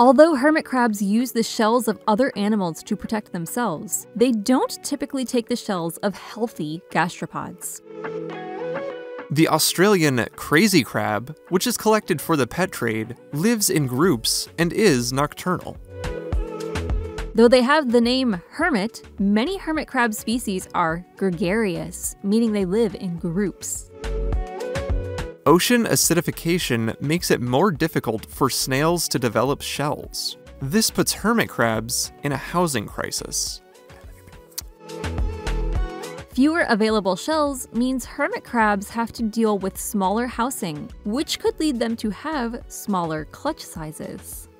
Although hermit crabs use the shells of other animals to protect themselves, they don't typically take the shells of healthy gastropods. The Australian crazy crab, which is collected for the pet trade, lives in groups and is nocturnal. Though they have the name hermit, many hermit crab species are gregarious, meaning they live in groups. Ocean acidification makes it more difficult for snails to develop shells. This puts hermit crabs in a housing crisis. Fewer available shells means hermit crabs have to deal with smaller housing, which could lead them to have smaller clutch sizes.